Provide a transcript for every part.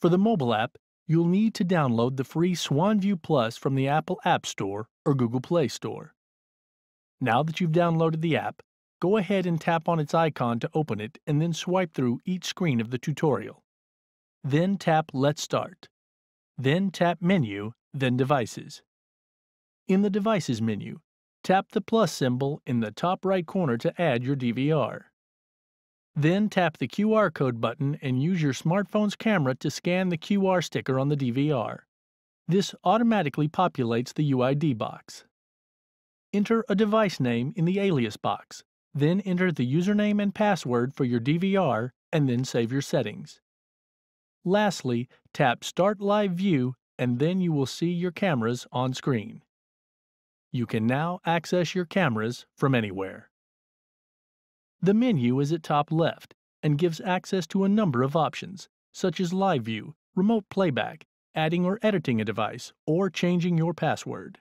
For the mobile app, you'll need to download the free SwannView Plus from the Apple App Store or Google Play Store. Now that you've downloaded the app, go ahead and tap on its icon to open it and then swipe through each screen of the tutorial. Then tap Let's Start. Then tap Menu, then Devices. In the Devices menu, tap the plus symbol in the top right corner to add your DVR. Then tap the QR code button and use your smartphone's camera to scan the QR sticker on the DVR. This automatically populates the UID box. Enter a device name in the alias box, then enter the username and password for your DVR and then save your settings. Lastly, tap Start Live View and then you will see your cameras on screen. You can now access your cameras from anywhere. The menu is at top left and gives access to a number of options, such as Live View, Remote Playback, adding or editing a device, or changing your password.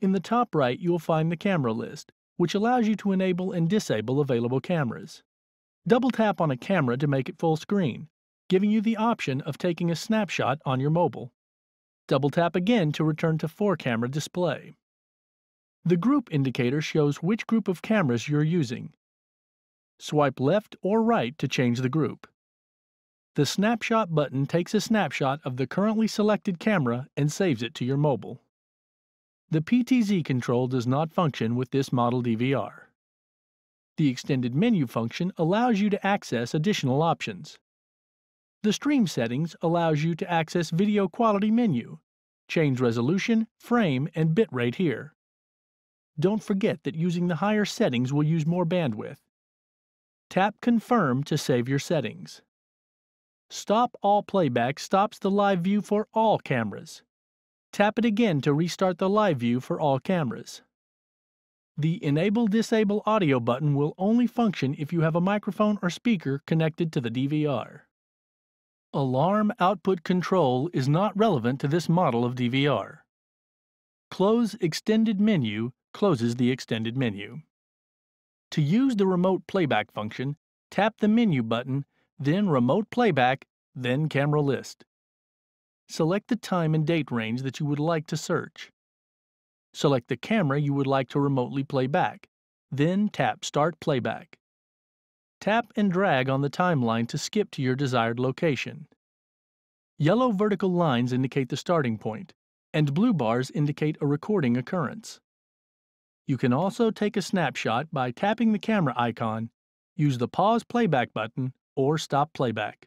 In the top right you will find the camera list, which allows you to enable and disable available cameras. Double tap on a camera to make it full screen, giving you the option of taking a snapshot on your mobile. Double tap again to return to 4-camera display. The group indicator shows which group of cameras you're using. Swipe left or right to change the group. The Snapshot button takes a snapshot of the currently selected camera and saves it to your mobile. The PTZ control does not function with this model DVR. The extended menu function allows you to access additional options. The stream settings allows you to access video quality menu, change resolution, frame, and bitrate here. Don't forget that using the higher settings will use more bandwidth. Tap Confirm to save your settings. Stop All Playback stops the live view for all cameras. Tap it again to restart the live view for all cameras. The Enable Disable Audio button will only function if you have a microphone or speaker connected to the DVR. Alarm output control is not relevant to this model of DVR. Close Extended Menu closes the extended menu. To use the remote playback function, tap the menu button, then Remote Playback, then Camera List. Select the time and date range that you would like to search. Select the camera you would like to remotely play back, then tap Start Playback. Tap and drag on the timeline to skip to your desired location. Yellow vertical lines indicate the starting point, and blue bars indicate a recording occurrence. You can also take a snapshot by tapping the camera icon, use the pause playback button, or stop playback.